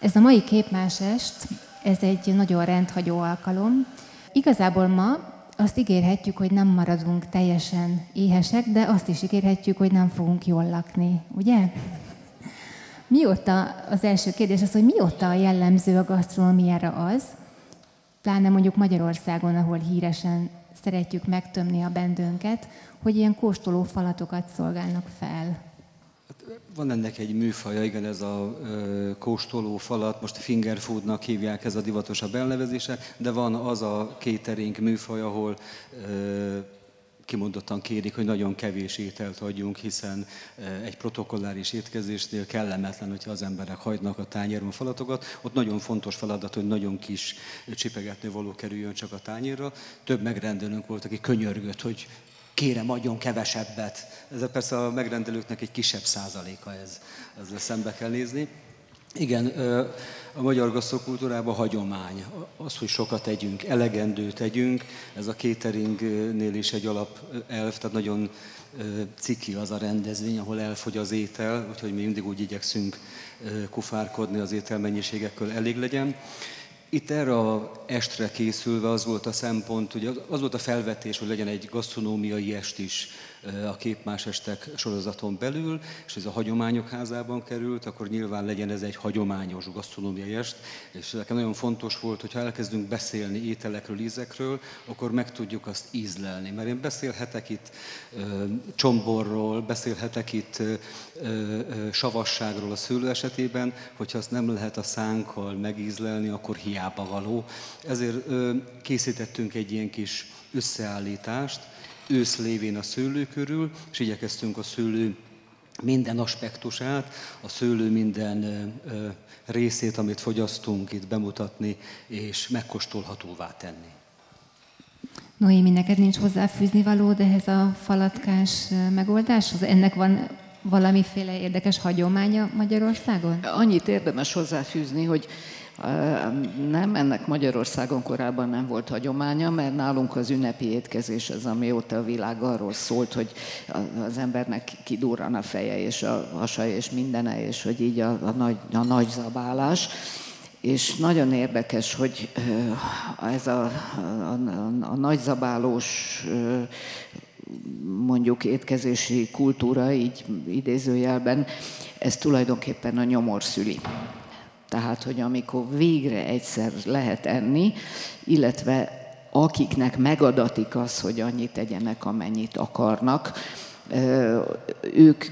Ez a mai képmásest, ez egy nagyon rendhagyó alkalom. Igazából ma azt ígérhetjük, hogy nem maradunk teljesen éhesek, de azt is ígérhetjük, hogy nem fogunk jól lakni, ugye? Mióta, az első kérdés az, hogy mióta jellemző a gasztronómiára az, pláne mondjuk Magyarországon, ahol híresen szeretjük megtömni a bendőnket, hogy ilyen kóstoló falatokat szolgálnak fel. Hát van ennek egy műfaja, igen, ez a ö, kóstoló falat, most finger foodnak hívják, ez a divatosabb elnevezése, de van az a catering műfaj, ahol ö, kimondottan kérik, hogy nagyon kevés ételt adjunk, hiszen egy protokolláris étkezésnél kellemetlen, hogyha az emberek hagynak a tányéron falatokat. Ott nagyon fontos feladat, hogy nagyon kis csipegetni való kerüljön csak a tányérra. Több megrendelőnk volt, aki könyörgött, hogy kérem, adjon kevesebbet. Ez persze a megrendelőknek egy kisebb százaléka ez, ezzel szembe kell nézni. Igen, a magyar gasztrokultúrában hagyomány, az, hogy sokat tegyünk, elegendőt tegyünk, ez a cateringnél is egy alapelv, tehát nagyon ciki az a rendezvény, ahol elfogy az étel, úgyhogy mi mindig úgy igyekszünk kufárkodni az ételmennyiségekkel elég legyen. Itt erre a estre készülve az volt a szempont, ugye az volt a felvetés, hogy legyen egy gasztronómiai est is a képmás estek sorozaton belül, és ez a hagyományok házában került, akkor nyilván legyen ez egy hagyományos gasztronómiai est, és nekem nagyon fontos volt, hogy ha elkezdünk beszélni ételekről, ízekről, akkor meg tudjuk azt ízlelni. Mert én beszélhetek itt csomborról, beszélhetek itt savasságról a szőlő esetében, hogyha azt nem lehet a szánkkal megízlelni, akkor hiába való. Ezért készítettünk egy ilyen kis összeállítást, ősz lévén a szőlő körül, és igyekeztünk a szőlő minden aspektusát, a szőlő minden részét, amit fogyasztunk itt bemutatni, és megkóstolhatóvá tenni. Noémi, neked nincs hozzáfűzni való, de ehhez a falatkás megoldáshoz? Ennek van valamiféle érdekes hagyománya Magyarországon? Annyit érdemes hozzáfűzni, hogy nem, ennek Magyarországon korábban nem volt hagyománya, mert nálunk az ünnepi étkezés az, amióta a világ arról szólt, hogy az embernek kidurran a feje és a hasaja és mindene, és hogy így a, a, nagy, a nagy zabálás. És nagyon érdekes, hogy ez a, a, a, a nagyzabálós mondjuk étkezési kultúra, így idézőjelben, ez tulajdonképpen a nyomor szüli. Tehát, hogy amikor végre egyszer lehet enni, illetve akiknek megadatik az, hogy annyit tegyenek, amennyit akarnak, ők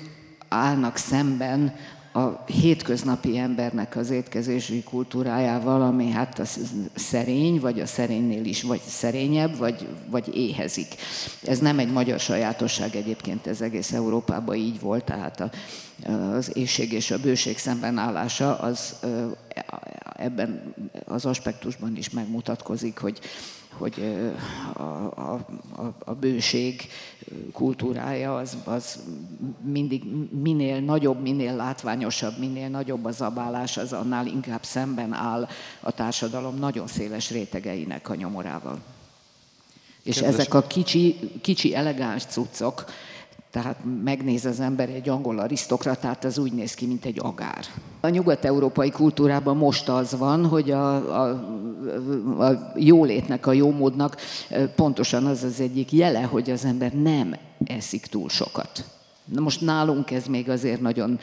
állnak szemben a hétköznapi embernek az étkezési kultúrájával, ami hát a szerény, vagy a szerénynél is, vagy szerényebb, vagy, vagy éhezik. Ez nem egy magyar sajátosság egyébként, ez egész Európában így volt, tehát a, az éjség és a bőség szembenállása az ebben az aspektusban is megmutatkozik, hogy hogy a, a, a, bőség kultúrája az, az mindig minél nagyobb, minél látványosabb, minél nagyobb a zabálás, az annál inkább szemben áll a társadalom nagyon széles rétegeinek a nyomorával. És Kedves. ezek a kicsi, kicsi elegáns cuccok, tehát megnéz az ember egy angol arisztokratát, az úgy néz ki, mint egy agár. A nyugat-európai kultúrában most az van, hogy a, a, a jólétnek, a jómódnak pontosan az az egyik jele, hogy az ember nem eszik túl sokat. Na most nálunk ez még azért nagyon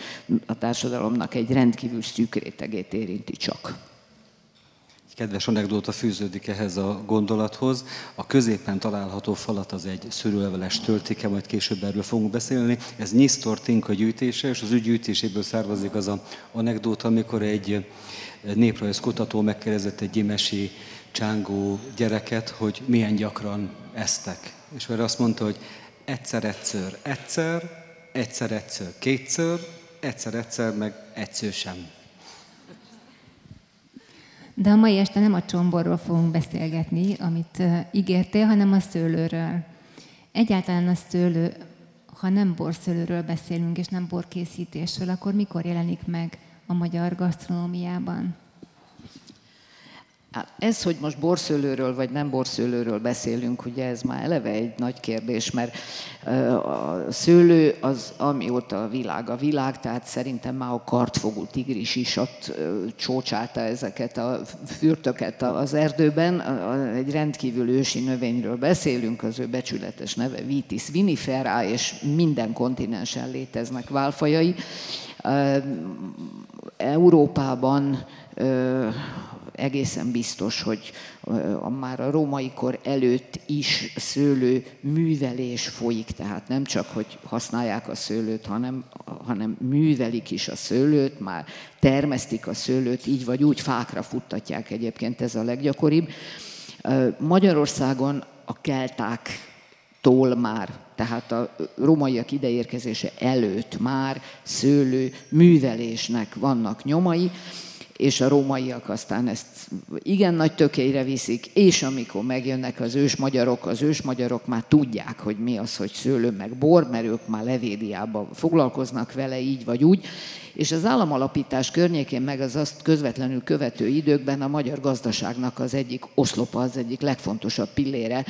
a társadalomnak egy rendkívül szűk rétegét érinti csak kedves anekdóta fűződik ehhez a gondolathoz. A középen található falat az egy szőlőleveles töltéke, majd később erről fogunk beszélni. Ez Nyisztor Tinka gyűjtése, és az ő gyűjtéséből származik az a anekdóta, amikor egy néprajz kutató megkérdezett egy gyimesi csángó gyereket, hogy milyen gyakran esztek. És erre azt mondta, hogy egyszer-egyszer, egyszer, egyszer-egyszer, kétszer, egyszer-egyszer, meg egyszer sem. De a mai este nem a csomborról fogunk beszélgetni, amit ígértél, hanem a szőlőről. Egyáltalán a szőlő, ha nem borszőlőről beszélünk, és nem borkészítésről, akkor mikor jelenik meg a magyar gasztronómiában? Hát ez, hogy most borszőlőről vagy nem borszőlőről beszélünk, ugye ez már eleve egy nagy kérdés, mert a szőlő az amióta a világ a világ, tehát szerintem már a kartfogú tigris is ott csócsálta ezeket a fürtöket az erdőben. Egy rendkívül ősi növényről beszélünk, az ő becsületes neve Vitis vinifera, és minden kontinensen léteznek válfajai. Európában egészen biztos, hogy már a római kor előtt is szőlő művelés folyik, tehát nem csak, hogy használják a szőlőt, hanem, hanem művelik is a szőlőt, már termesztik a szőlőt, így vagy úgy fákra futtatják egyébként, ez a leggyakoribb. Magyarországon a kelták tól már, tehát a rómaiak ideérkezése előtt már szőlő művelésnek vannak nyomai, és a rómaiak aztán ezt igen nagy tökélyre viszik, és amikor megjönnek az ős magyarok, az ős magyarok már tudják, hogy mi az, hogy szőlő meg bor, mert ők már levédiában foglalkoznak vele így vagy úgy, és az államalapítás környékén, meg az azt közvetlenül követő időkben a magyar gazdaságnak az egyik oszlopa, az egyik legfontosabb pillére,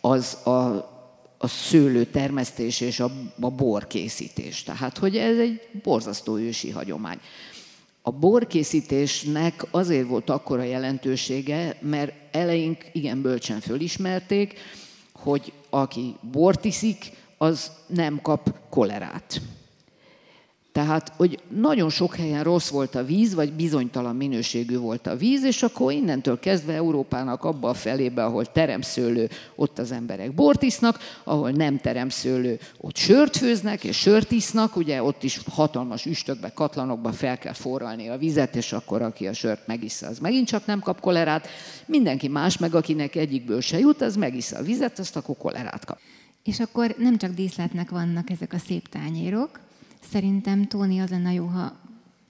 az a a szőlőtermesztés és a, a borkészítés. Tehát, hogy ez egy borzasztó ősi hagyomány. A borkészítésnek azért volt akkora jelentősége, mert eleink igen bölcsen fölismerték, hogy aki bort iszik, az nem kap kolerát. Tehát, hogy nagyon sok helyen rossz volt a víz, vagy bizonytalan minőségű volt a víz, és akkor innentől kezdve Európának abba a felébe, ahol teremszőlő, ott az emberek bort isznak, ahol nem teremszőlő, ott sört főznek, és sört isznak, ugye ott is hatalmas üstökbe, katlanokba fel kell forralni a vizet, és akkor aki a sört megissza, az megint csak nem kap kolerát. Mindenki más, meg akinek egyikből se jut, az megissza a vizet, azt akkor kolerát kap. És akkor nem csak díszletnek vannak ezek a szép tányérok, Szerintem, Tóni, az lenne jó, ha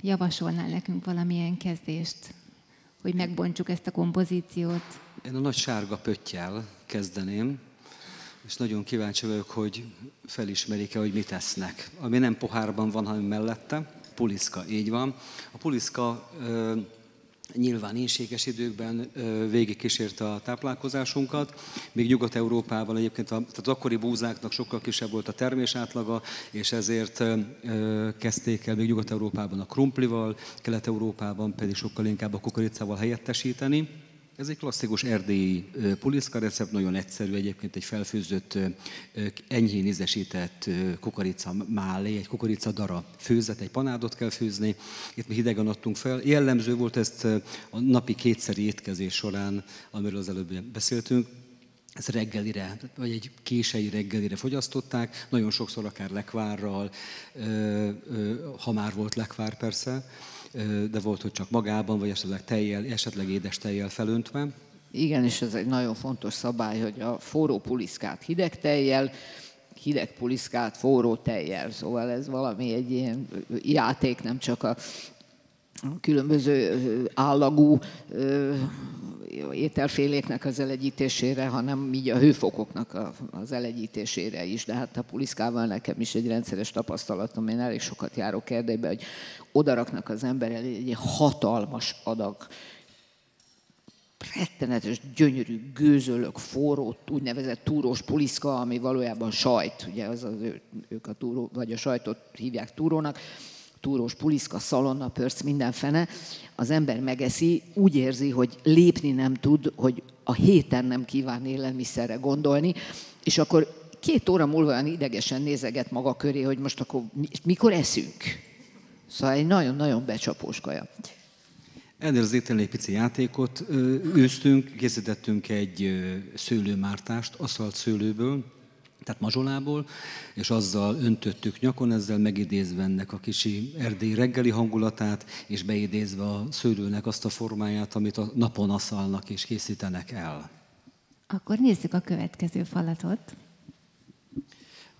javasolnál nekünk valamilyen kezdést, hogy megbontsuk ezt a kompozíciót. Én a nagy sárga pöttyel kezdeném, és nagyon kíváncsi vagyok, hogy felismerik-e, hogy mit esznek. Ami nem pohárban van, hanem mellette. Puliszka, így van. A puliszka nyilván énséges időkben végigkísérte a táplálkozásunkat, még Nyugat-Európában egyébként a, tehát az akkori búzáknak sokkal kisebb volt a termés átlaga, és ezért kezdték el még Nyugat-Európában a krumplival, Kelet-Európában pedig sokkal inkább a kukoricával helyettesíteni. Ez egy klasszikus erdélyi puliszka recept, nagyon egyszerű, egyébként egy felfőzött, enyhén ízesített kukorica málé, egy kukorica dara főzet, egy panádot kell főzni. Itt mi hidegen adtunk fel. Jellemző volt ezt a napi kétszeri étkezés során, amiről az előbb beszéltünk, ezt reggelire, vagy egy kései reggelire fogyasztották, nagyon sokszor akár lekvárral, ha már volt lekvár persze, de volt, hogy csak magában, vagy esetleg tejjel, esetleg édes tejjel felöntve. Igen, és ez egy nagyon fontos szabály, hogy a forró puliszkát hideg tejjel, hideg puliszkát forró tejjel. Szóval ez valami egy ilyen játék, nem csak a különböző állagú ételféléknek az elegyítésére, hanem így a hőfokoknak az elegyítésére is. De hát a puliszkával nekem is egy rendszeres tapasztalatom, én elég sokat járok erdélybe, hogy odaraknak az ember elé egy hatalmas adag rettenetes, gyönyörű, gőzölök, forró, úgynevezett túrós puliszka, ami valójában sajt, ugye az, az ő, ők a túró, vagy a sajtot hívják túrónak, túrós puliszka, szalonna, pörc, mindenfene, az ember megeszi, úgy érzi, hogy lépni nem tud, hogy a héten nem kíván élelmiszerre gondolni, és akkor két óra múlva olyan idegesen nézeget maga köré, hogy most akkor mikor eszünk. Szóval egy nagyon-nagyon becsapós kaja. Ennél az ételnél pici játékot őztünk, készítettünk egy szőlőmártást, aszalt szőlőből, tehát mazsolából, és azzal öntöttük nyakon, ezzel megidézve ennek a kisi erdélyi reggeli hangulatát, és beidézve a szőlőnek azt a formáját, amit a napon aszalnak és készítenek el. Akkor nézzük a következő falatot.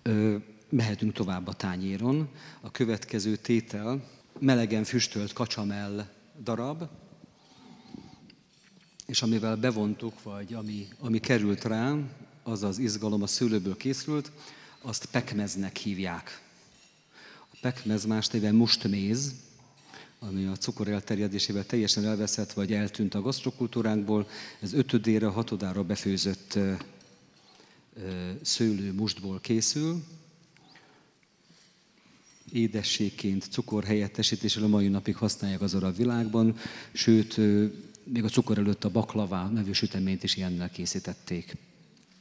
Ö, mehetünk tovább a tányéron. A következő tétel melegen füstölt kacsamell darab, és amivel bevontuk, vagy ami, ami került rá, az az izgalom a szőlőből készült, azt pekmeznek hívják. A pekmez más néven mustméz, ami a cukor elterjedésével teljesen elveszett vagy eltűnt a gasztrokultúránkból. Ez ötödére, hatodára befőzött szőlő mustból készül. Édességként, cukor helyettesítésre a mai napig használják az arab világban, sőt, még a cukor előtt a baklavá nevű süteményt is ilyennel készítették.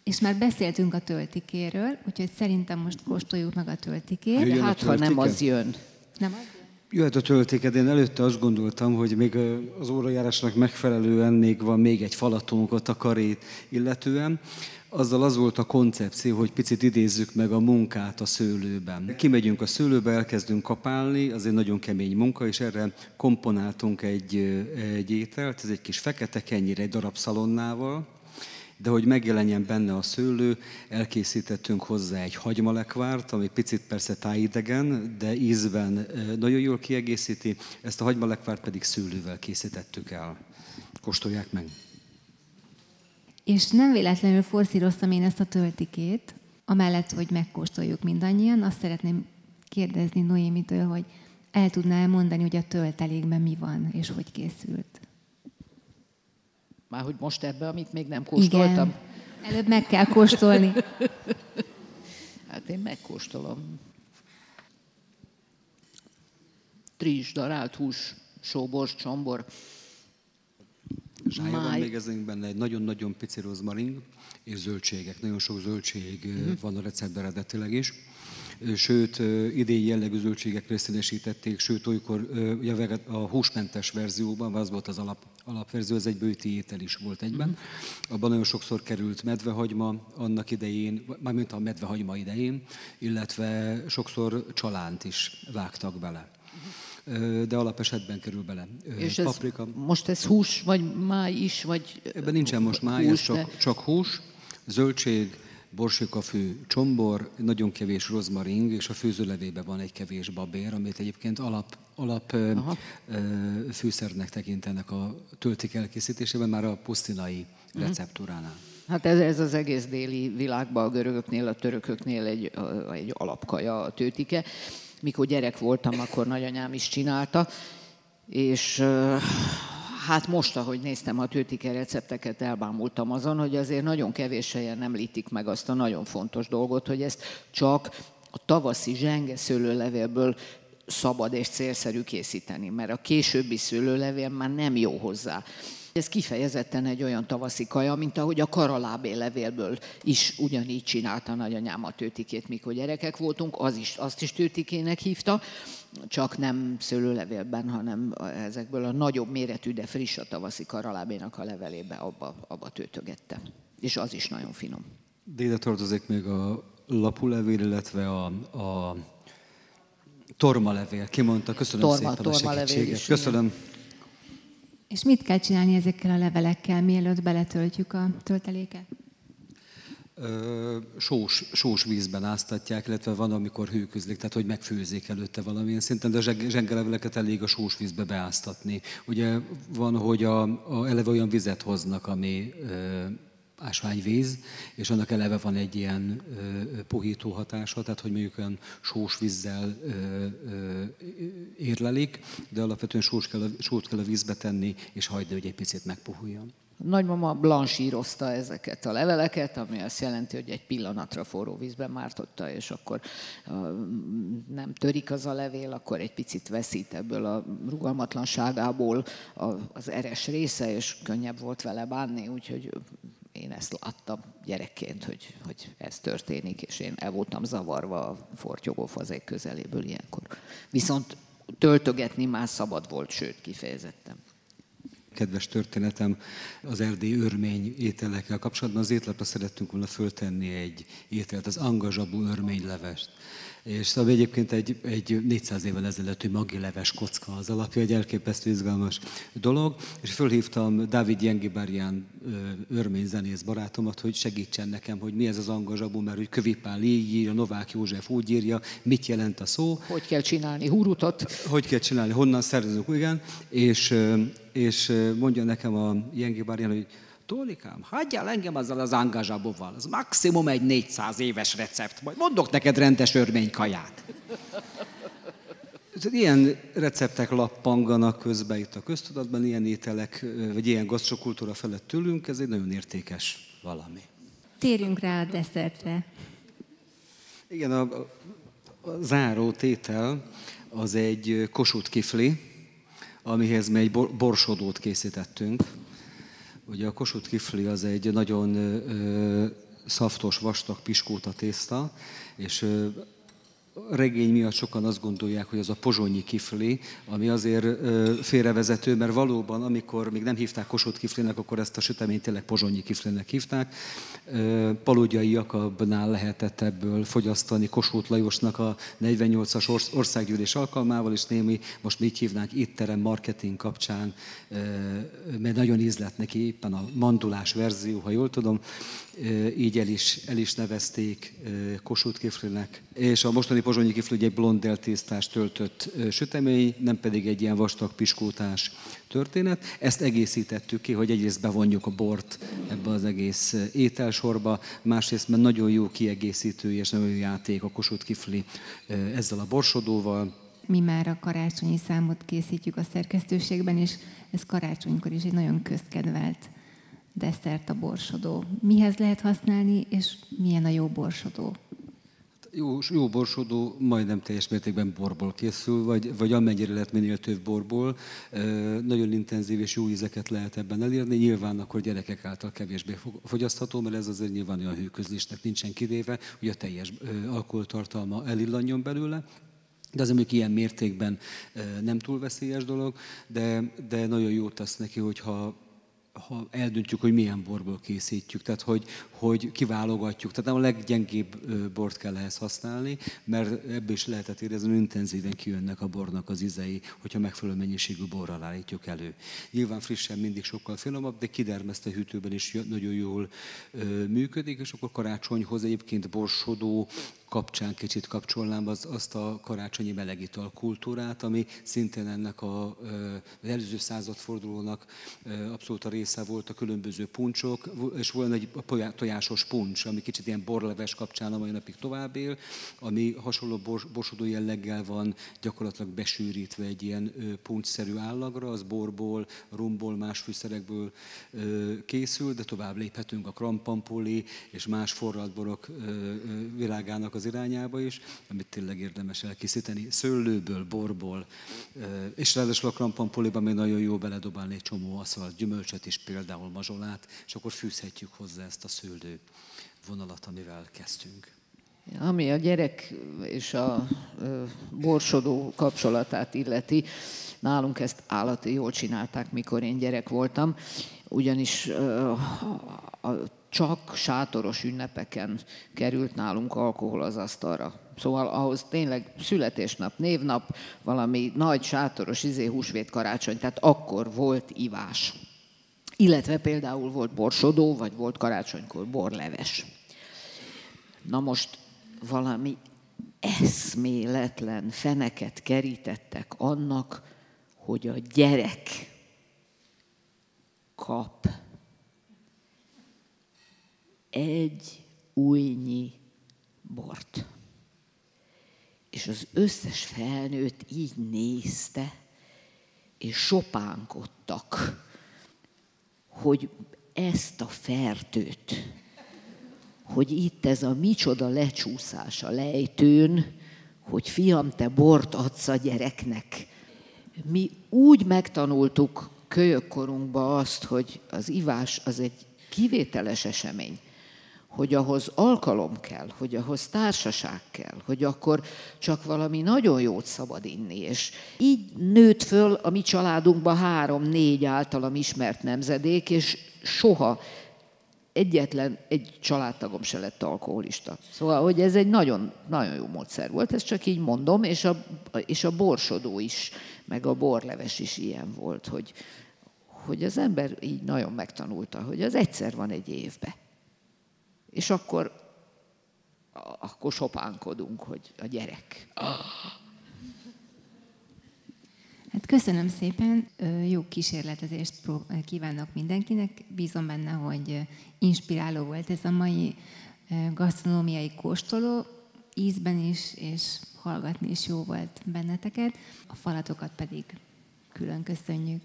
És már beszéltünk a töltikéről, úgyhogy szerintem most kóstoljuk meg a töltikét. Jöjjön hát, a ha nem az jön. Nem az jön? Jöhet a töltéked, én előtte azt gondoltam, hogy még az órajárásnak megfelelően még van még egy falatunk ott a karét illetően. Azzal az volt a koncepció, hogy picit idézzük meg a munkát a szőlőben. Kimegyünk a szőlőbe, elkezdünk kapálni, az egy nagyon kemény munka, és erre komponáltunk egy, egy ételt, ez egy kis fekete kenyér egy darab szalonnával, de hogy megjelenjen benne a szőlő, elkészítettünk hozzá egy hagymalekvárt, ami picit persze tájidegen, de ízben nagyon jól kiegészíti, ezt a hagymalekvárt pedig szőlővel készítettük el. Kóstolják meg! És nem véletlenül forszíroztam én ezt a töltikét, amellett, hogy megkóstoljuk mindannyian, azt szeretném kérdezni Noémitől, hogy el tudná mondani, hogy a töltelékben mi van, és hogy készült. Már hogy most ebbe, amit még nem kóstoltam? Igen. Előbb meg kell kóstolni. hát én megkóstolom. Trizs, darált hús, sóbor, csombor. Zsája van még ezen benne egy nagyon-nagyon pici rozmarin és zöldségek. Nagyon sok zöldség uh-huh. van a receptben eredetileg is sőt idei jellegű zöldségekre színesítették, sőt olykor a húsmentes verzióban, az volt az alap, alapverzió, ez egy bőti étel is volt egyben. Abban nagyon sokszor került medvehagyma annak idején, mármint a medvehagyma idején, illetve sokszor csalánt is vágtak bele de alapesetben kerül bele. És ez paprika. most ez hús, vagy máj is, vagy... Ebben nincsen most máj, hús, ez csak, de... csak hús, zöldség, borsikafű csombor, nagyon kevés rozmaring, és a főzőlevében van egy kevés babér, amit egyébként alap, alap ö, fűszernek tekintenek a töltik elkészítésében, már a pusztinai uh-huh. receptúránál. Hát ez, ez az egész déli világban, a görögöknél, a törököknél egy, egy alapkaja a tőtike. Mikor gyerek voltam, akkor nagyanyám is csinálta, és Hát most, ahogy néztem a tőtike recepteket, elbámultam azon, hogy azért nagyon kevés helyen említik meg azt a nagyon fontos dolgot, hogy ezt csak a tavaszi zsenge szőlőlevélből szabad és célszerű készíteni, mert a későbbi szőlőlevél már nem jó hozzá. Ez kifejezetten egy olyan tavaszi kaja, mint ahogy a karalábé levélből is ugyanígy csinálta nagyanyám a tőtikét, mikor gyerekek voltunk, az is, azt is tőtikének hívta, csak nem szőlőlevélben, hanem ezekből a nagyobb méretű, de friss a tavaszi karalábénak a levelébe abba, abba tőtögette. És az is nagyon finom. De ide tartozik még a lapulevél, illetve a, a tormalevél. Kimondta, köszönöm torma, szépen torma a segítséget. Köszönöm. Igen. És mit kell csinálni ezekkel a levelekkel, mielőtt beletöltjük a tölteléket? sós, sós vízben áztatják, illetve van, amikor hőközlik, tehát hogy megfőzik előtte valamilyen szinten, de a zsengeleveleket elég a sós vízbe beáztatni. Ugye van, hogy a, a eleve olyan vizet hoznak, ami ásványvíz, és annak eleve van egy ilyen puhító hatása, tehát hogy mondjuk olyan sós vízzel érlelik, de alapvetően sós kell, sót kell a vízbe tenni, és hagyni, hogy egy picit megpuhuljon. Nagymama blansírozta ezeket a leveleket, ami azt jelenti, hogy egy pillanatra forró vízben mártotta, és akkor nem törik az a levél, akkor egy picit veszít ebből a rugalmatlanságából az eres része, és könnyebb volt vele bánni, úgyhogy én ezt láttam gyerekként, hogy, hogy ez történik, és én el voltam zavarva a fortyogó fazék közeléből ilyenkor. Viszont töltögetni már szabad volt, sőt, kifejezettem. Kedves történetem az erdély örmény ételekkel kapcsolatban az étlapra szerettünk volna föltenni egy ételt, az angazsabú örménylevest. És szóval egyébként egy, egy 400 évvel ezelőtti magileves kocka az alapja, egy elképesztő izgalmas dolog, és fölhívtam Dávid Jengibárján örmény zenész barátomat, hogy segítsen nekem, hogy mi ez az angazsabú, mert hogy Kövipál így írja, Novák József úgy írja, mit jelent a szó. Hogy kell csinálni húrutot. Hogy kell csinálni, honnan szerzünk, igen, és, és mondja nekem a Jengibárján, hogy Tólikám, hagyjál engem azzal az angazsabóval. Az maximum egy 400 éves recept. Majd mondok neked rendes örménykaját. Ilyen receptek lappanganak közben itt a köztudatban, ilyen ételek, vagy ilyen gasztrokultúra felett tőlünk, ez egy nagyon értékes valami. Térjünk rá a desszertre. Igen, a, a, a záró tétel az egy kosút kifli, amihez mi egy borsodót készítettünk. Ugye a kosút kifli az egy nagyon ö, szaftos, vastag piskóta tészta, és regény miatt sokan azt gondolják, hogy az a pozsonyi kifli, ami azért félrevezető, mert valóban, amikor még nem hívták Kossuth kiflinek, akkor ezt a süteményt tényleg pozsonyi kiflinek hívták. Paludjai Jakabnál lehetett ebből fogyasztani Kossuth Lajosnak a 48-as országgyűlés alkalmával, és némi, most így hívnánk étterem marketing kapcsán, mert nagyon ízlett neki éppen a mandulás verzió, ha jól tudom, így el is, el is nevezték Kossuth kiflinek. És a mostani pozsonyi kifli egy blond tésztás töltött sütemény, nem pedig egy ilyen vastag piskótás történet. Ezt egészítettük ki, hogy egyrészt bevonjuk a bort ebbe az egész ételsorba, másrészt mert nagyon jó kiegészítő és nagyon jó játék a Kossuth kifli ezzel a borsodóval. Mi már a karácsonyi számot készítjük a szerkesztőségben, és ez karácsonykor is egy nagyon közkedvelt desszert a borsodó. Mihez lehet használni, és milyen a jó borsodó? Jó, jó borsodó majdnem teljes mértékben borból készül, vagy, vagy amennyire lehet minél több borból. Nagyon intenzív és jó ízeket lehet ebben elérni. Nyilván akkor gyerekek által kevésbé fogyasztható, mert ez azért nyilván olyan hőközlésnek nincsen kivéve, hogy a teljes alkoholtartalma elillanjon belőle. De az mondjuk ilyen mértékben nem túl veszélyes dolog, de, de nagyon jót tesz neki, hogyha ha eldöntjük, hogy milyen borból készítjük, tehát hogy, hogy kiválogatjuk. Tehát nem a leggyengébb bort kell ehhez használni, mert ebből is lehetett érezni, hogy intenzíven kijönnek a bornak az izei, hogyha megfelelő mennyiségű borral állítjuk elő. Nyilván frissen mindig sokkal finomabb, de kidermeszte hűtőben is nagyon jól működik, és akkor karácsonyhoz egyébként borsodó, kapcsán kicsit kapcsolnám az, azt a karácsonyi melegital kultúrát, ami szintén ennek a, az előző századfordulónak abszolút a része volt a különböző puncsok, és volt egy tojásos puncs, ami kicsit ilyen borleves kapcsán a mai napig tovább él, ami hasonló bors, borsodó jelleggel van gyakorlatilag besűrítve egy ilyen puncsszerű állagra, az borból, rumból, más fűszerekből készül, de tovább léphetünk a krampampoli és más forradborok világának az az irányába is, amit tényleg érdemes elkészíteni, szőlőből, borból, és ráadásul a krampampoliban még nagyon jó beledobálni egy csomó aszfalt gyümölcsöt is, például mazsolát, és akkor fűzhetjük hozzá ezt a szőlő vonalat, amivel kezdtünk. Ami a gyerek és a borsodó kapcsolatát illeti, nálunk ezt állati jól csinálták, mikor én gyerek voltam, ugyanis a csak sátoros ünnepeken került nálunk alkohol az asztalra. Szóval ahhoz tényleg születésnap, névnap, valami nagy sátoros izé húsvét karácsony, tehát akkor volt ivás. Illetve például volt borsodó, vagy volt karácsonykor borleves. Na most valami eszméletlen feneket kerítettek annak, hogy a gyerek kap egy újnyi bort. És az összes felnőtt így nézte, és sopánkodtak, hogy ezt a fertőt, hogy itt ez a micsoda lecsúszás a lejtőn, hogy fiam, te bort adsz a gyereknek. Mi úgy megtanultuk kölyökkorunkba azt, hogy az ivás az egy kivételes esemény hogy ahhoz alkalom kell, hogy ahhoz társaság kell, hogy akkor csak valami nagyon jót szabad inni. És így nőtt föl a mi családunkba három-négy általam ismert nemzedék, és soha egyetlen egy családtagom se lett alkoholista. Szóval, hogy ez egy nagyon, nagyon jó módszer volt, ezt csak így mondom, és a, és a borsodó is, meg a borleves is ilyen volt, hogy, hogy az ember így nagyon megtanulta, hogy az egyszer van egy évbe. És akkor, akkor sopánkodunk, hogy a gyerek. Hát köszönöm szépen, jó kísérletezést kívánok mindenkinek. Bízom benne, hogy inspiráló volt ez a mai gasztronómiai kóstoló, ízben is, és hallgatni is jó volt benneteket, a falatokat pedig külön köszönjük.